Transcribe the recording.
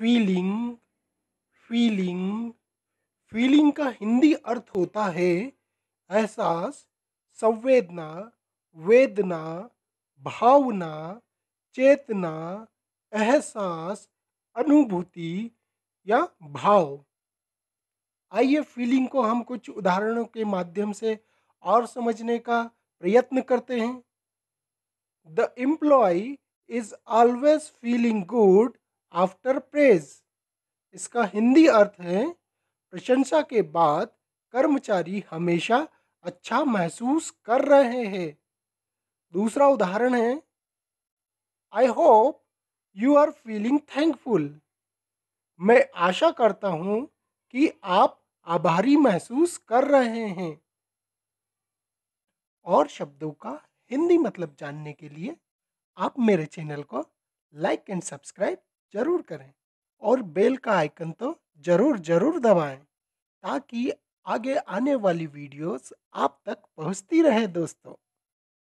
Feeling feeling feeling का हिंदी अर्थ होता है एहसास, संवेदना, वेदना, भावना, चेतना, एहसास, अनुभूति या भाव। आइए फीलिंग को हम कुछ उदाहरणों के माध्यम से और समझने का प्रयत्न करते हैं। The employee is always feeling good after praise इसका हिंदी अर्थ है, प्रशंसा के बाद कर्मचारी हमेशा अच्छा महसूस कर रहे हैं। दूसरा उदाहरण है I hope you are feeling thankful मैं आशा करता हूँ कि आप आभारी महसूस कर रहे हैं। और शब्दों का हिंदी मतलब जानने के लिए आप मेरे चैनल को लाइक एंड सब्सक्राइब ज़रूर करें और बेल का आइकन तो ज़रूर ज़रूर दबाएँ, ताकि आगे आने वाली वीडियोस आप तक पहुँचती रहे दोस्तों।